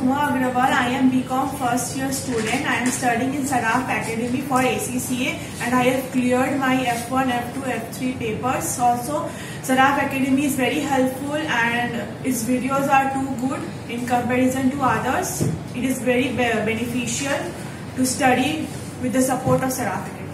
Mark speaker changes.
Speaker 1: Suma Agarwal. I am BCom first year student. I am studying in Saraf Academy for ACCA and I have cleared my F1, F2, F3 papers. Also, Saraf Academy is very helpful and its videos are too good in comparison to others. It is very beneficial to study with the support of Saraf Academy.